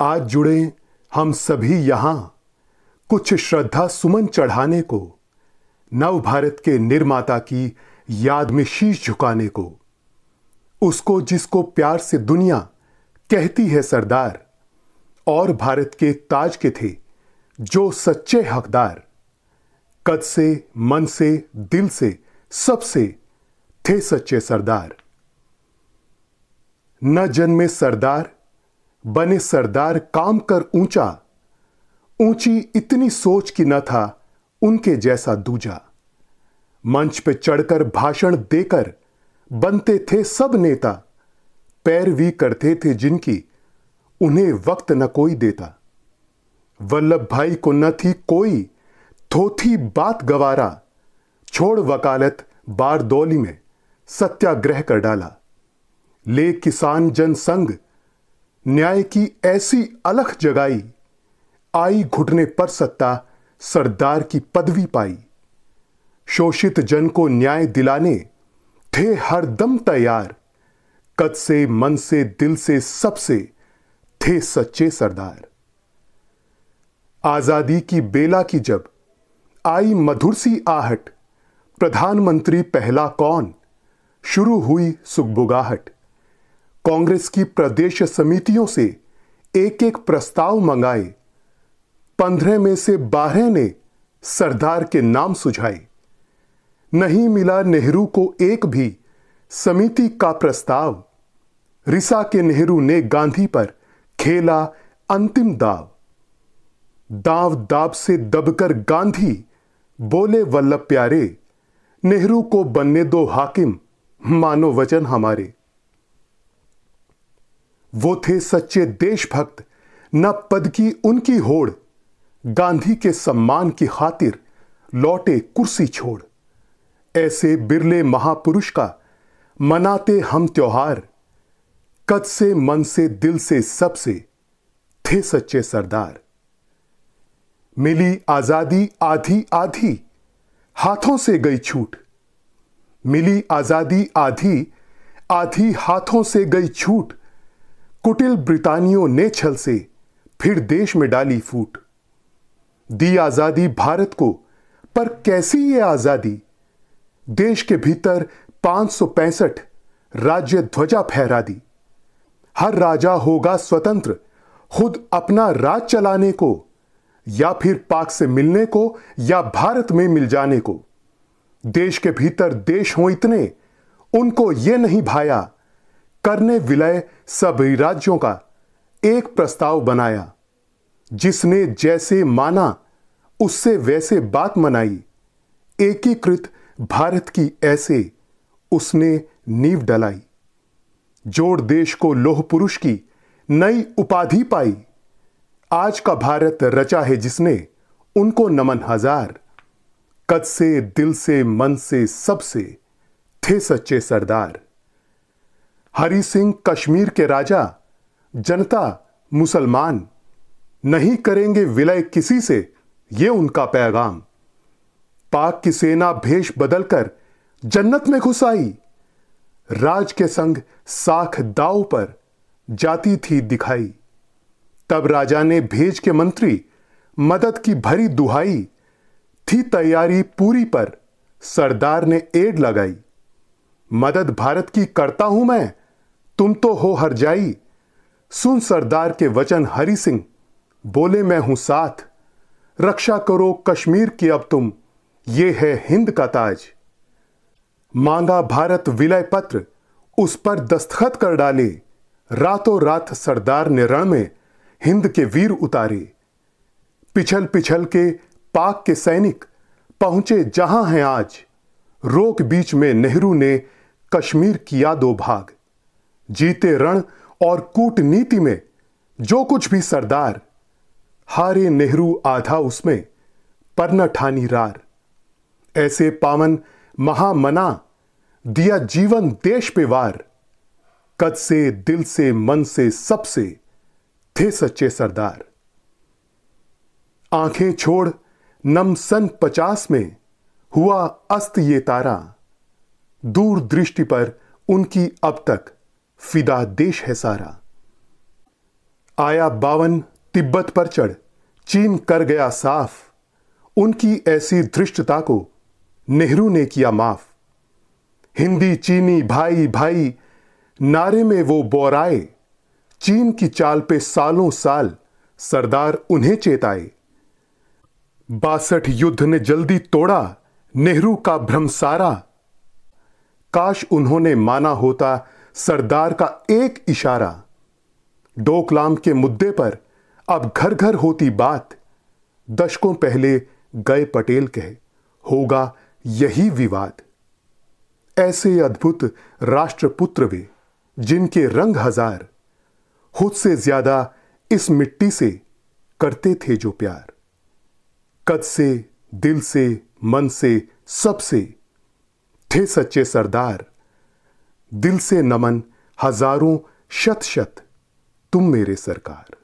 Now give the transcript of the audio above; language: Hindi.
आज जुड़े हम सभी यहाँ कुछ श्रद्धा सुमन चढ़ाने को, नव भारत के निर्माता की याद में शीश झुकाने को, उसको जिसको प्यार से दुनिया कहती है सरदार, और भारत के ताज के थे जो सच्चे हकदार। कद से, मन से, दिल से सबसे थे सच्चे सरदार। न जन्मे सरदार बने सरदार काम कर ऊँचा। ऊँची इतनी सोच की न था, उनके जैसा दूजा। मंच पे चढ़कर भाषण देकर बनते थे सब नेता। पैरवी करते थे जिनकी, उन्हें वक्त न कोई देता। वल्लभ भाई को न थी कोई थोथी बात गवारा। छोड़ वकालत बारदौली में सत्याग्रह कर डाला। ले किसान जन संघ न्याय की ऐसी अलख जगाई। आई घुटने पर सत्ता, सरदार की पदवी पाई। शोषित जन को न्याय दिलाने, थे हरदम तैयार। कद से, मन से, दिल से सबसे थे सच्चे सरदार। आज़ादी की बेला की जब आई मधुर सी आहट, प्रधानमंत्री पहला कौन? शुरू हुई सुखबुगाहट। कांग्रेस की प्रदेश समितियों से एक एक प्रस्ताव मंगाए। पंद्रह में से बारह ने सरदार के नाम सुझाए। नहीं मिला नेहरू को एक भी समिति का प्रस्ताव। रिसा के नेहरू ने गांधी पर खेला अंतिम दाव। दाव दाव से दबकर गांधी बोले, वल्लभ प्यारे, नेहरू को बनने दो हाकिम, मानो वचन हमारे। वो थे सच्चे देशभक्त, न पद की उनकी होड़, गांधी के सम्मान की खातिर लौटे कुर्सी छोड़। ऐसे बिरले महापुरुष का मनाते हम त्योहार, कद से मन से दिल से सबसे थे सच्चे सरदार। मिली आज़ादी आधी आधी, हाथों से गई छूट। मिली आज़ादी आधी आधी, हाथों से गई छूट। कुटिल ब्रितानियों ने छल से फिर देश में डाली फूट। दी आज़ादी भारत को, पर कैसी ये आज़ादी? देश के भीतर पाँच राज्य ध्वजा फहरा दी। हर राजा होगा स्वतंत्र, खुद अपना राज चलाने को, या फिर पाक से मिलने को, या भारत में मिल जाने को। देश के भीतर देश हो इतने, उनको यह नहीं भाया करने विलय सभी राज्यों का एक प्रस्ताव बनाया, जिसने जैसे माना, उससे वैसे बात मनाई। एकीकृत भारत की ऐसे उसने नींव डलाई। जोड़ देश को लोह पुरुष की नई उपाधि पाई। आज का भारत रचा है जिसने उनको नमन हज़ार। कद से, दिल से, मन से सबसे थे सच्चे सरदार। हरि सिंह कश्मीर के राजा, जनता मुसलमान, नहीं करेंगे विलय किसी से यह उनका पैगाम। पाक की सेना भेष बदलकर जन्नत में घुस आई। राज के संग साख दाव पर जाती थी दिखाई। तब राजा ने भेज के मंत्री, मदद की भरी दुहाई, थी तैयारी पूरी पर सरदार ने एड लगाई। मदद भारत की करता हूँ मैं तुम तो हो हर जाई सुन सरदार के वचन हरि सिंह, बोले मैं हूँ साथ। रक्षा करो कश्मीर की अब तुम, ये है हिंद का ताज। मांगा भारत विलय पत्र, उस पर दस्तखत कर डाले। रातों रात सरदार ने रण में हिंद के वीर उतारे। पिछल पिछल के पाक के सैनिक पहुँचे जहाँ हैं आज। रोक बीच में नेहरू ने कश्मीर किया दो भाग। जीते रण और कूटनीति में जो कुछ भी सरदार, हारे नेहरू आधा उसमें पर न ठानी रार। ऐसे पावन महामना दिया जीवन देश पे वार। कद से, दिल से, मन से सबसे थे सच्चे सरदार। आँखें छोड़ नम सन पचास में हुआ अस्त ये तारा। दूर दृष्टि पर उनकी अब तक फिदा देश है सारा। आया बावन तिब्बत पर चढ़, चीन कर गया साफ़। उनकी ऐसी धृष्टता को नेहरू ने किया माफ़। हिंदी, चीनी, भाई भाई, नारे में वो बोराए। चीन की चाल पे सालों साल सरदार उन्हें चेताए। बासठ युद्ध ने जल्दी तोड़ा, नेहरू का भ्रम सारा। काश उन्होंने माना होता सरदार का एक इशारा, डोकलाम के मुद्दे पर अब घर घर होती बात, दशकों पहले गए पटेल कहे, होगा यही विवाद। ऐसे अद्भुत राष्ट्रपुत्र वे, जिनके रंग हज़ार, खुद से ज़्यादा इस मिट्टी से करते थे जो प्यार। कद से, दिल से, मन से सबसे थे सच्चे सरदार। दिल से नमन हज़ारों शत शत तुम मेरे सरकार।